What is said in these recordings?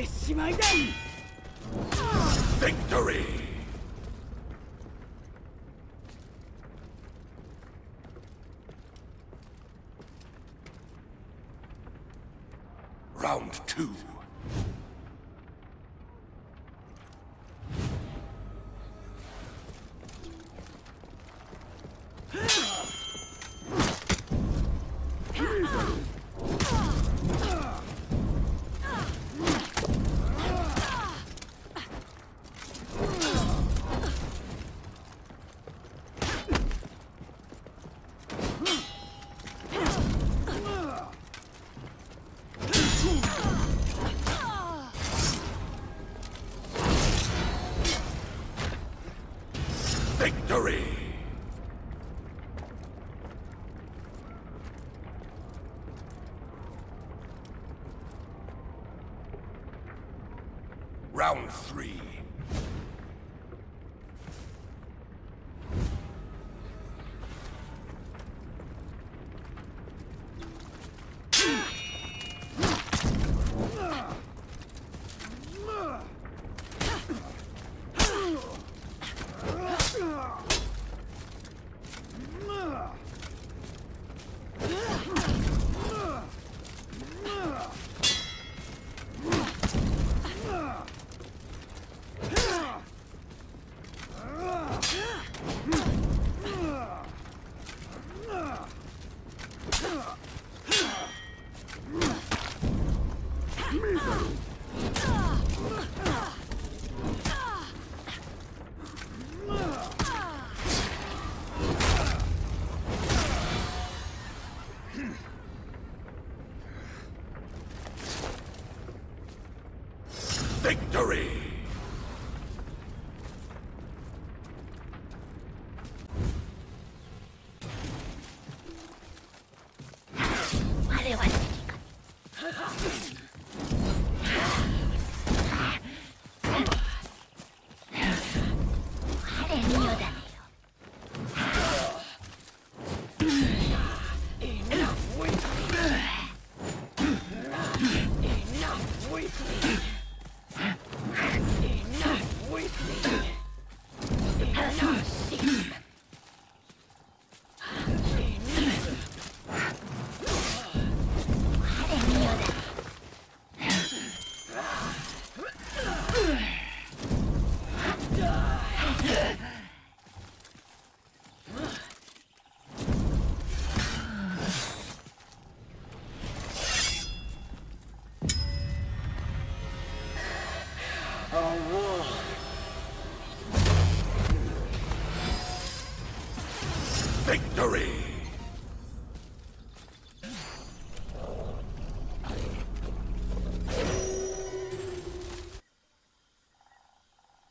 でしまいだ Victory! Round three.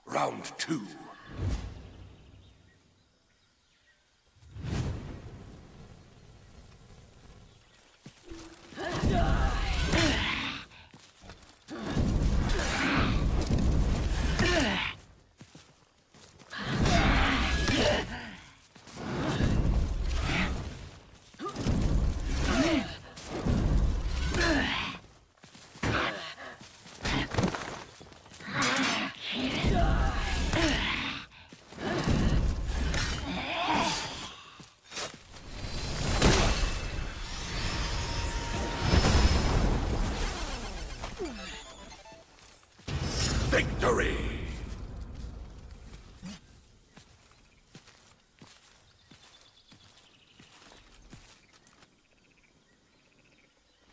Round two.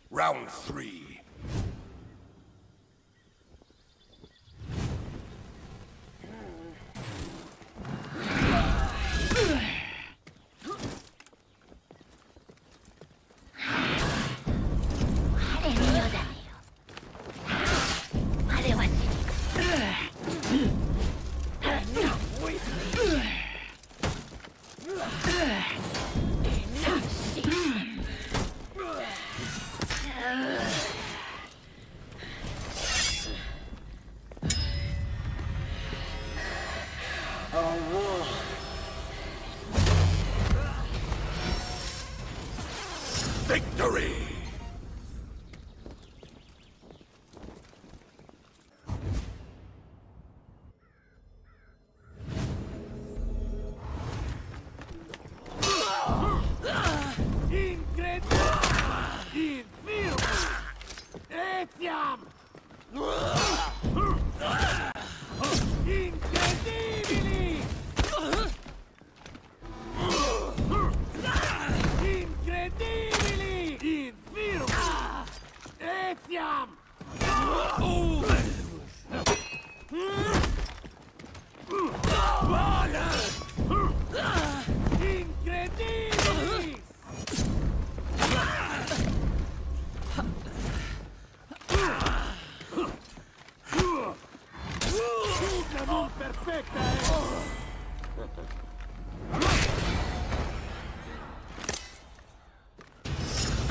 Round three. All right.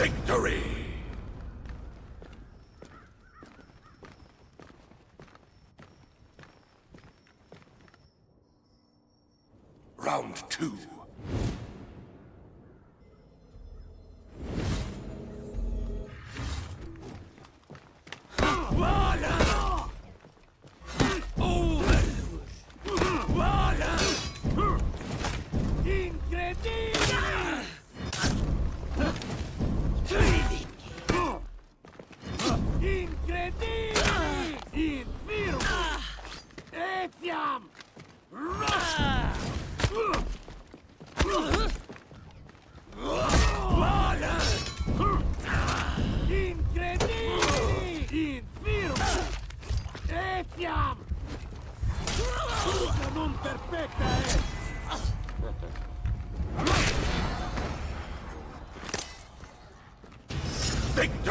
Victory! Round two. Incredibile!